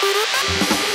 フフフ。